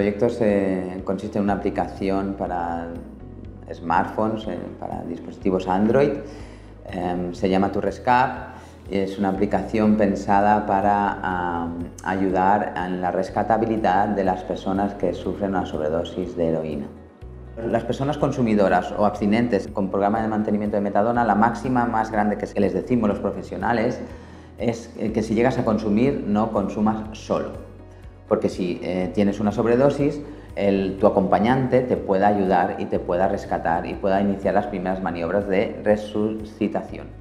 proyecto consiste en una aplicación para smartphones, eh, para dispositivos Android. Em, se llama Rescap. Es una aplicación pensada para ayudar en la rescatabilidad de las personas que sufren una sobredosis de heroína. Las personas consumidoras o abstinentes con programa de mantenimiento de metadona, la máxima más grande que les decimos los profesionales es que si llegas a consumir no consumas solo, porque si eh, tienes una sobredosis, tu acompañante te pueda ayudar y te pueda rescatar y pueda iniciar las primeras maniobras de resucitación.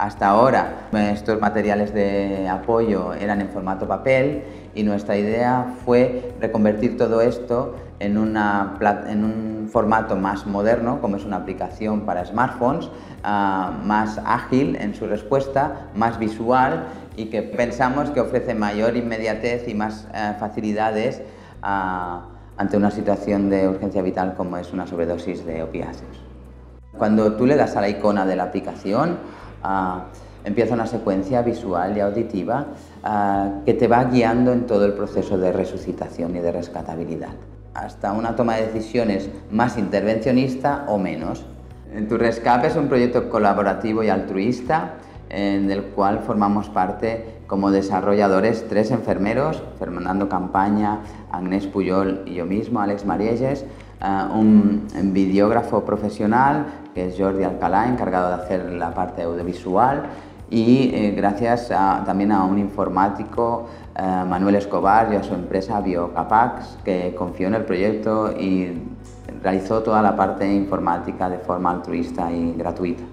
Hasta ahora estos materiales de apoyo eran en formato papel y nuestra idea fue reconvertir todo esto en, en un formato más moderno, como es una aplicación para smartphones, ah, más ágil en su respuesta, más visual y que pensamos que ofrece mayor inmediatez y más eh, facilidades ah, ante una situación de urgencia vital como es una sobredosis de opiáceos. Cuando tú le das a la icona de la aplicación, ah, empieza una secuencia visual y auditiva ah, que te va guiando en todo el proceso de resucitación y de rescatabilidad, hasta una toma de decisiones más intervencionista o menos. Tu Rescape es un proyecto colaborativo y altruista en el cual formamos parte como desarrolladores tres enfermeros, Fernando Campaña, Agnés Puyol y yo mismo, Alex Marielles, eh, un videógrafo profesional que es Jordi Alcalá, encargado de hacer la parte audiovisual y eh, gracias también a un informático, eh, Manuel Escobar, y a su empresa Biocapax, que confió en el proyecto y realizó toda la parte informática de forma altruista y gratuita.